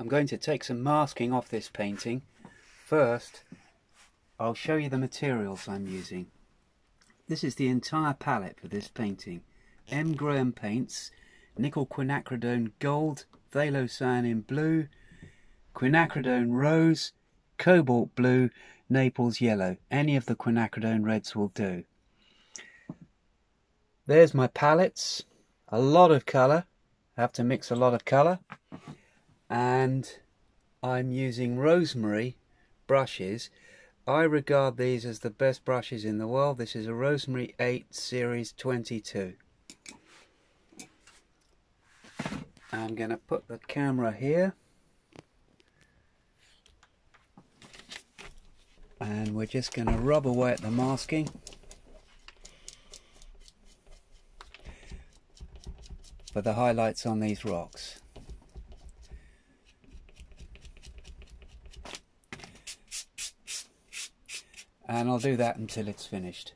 I'm going to take some masking off this painting. First, I'll show you the materials I'm using. This is the entire palette for this painting. M. Graham Paints, Nickel Quinacridone Gold, Phthalocyan Blue, Quinacridone Rose, Cobalt Blue, Naples Yellow. Any of the quinacridone reds will do. There's my palettes. A lot of colour. I have to mix a lot of colour and I'm using Rosemary brushes. I regard these as the best brushes in the world. This is a Rosemary 8 series 22 I'm going to put the camera here. And we're just going to rub away at the masking. For the highlights on these rocks and I'll do that until it's finished.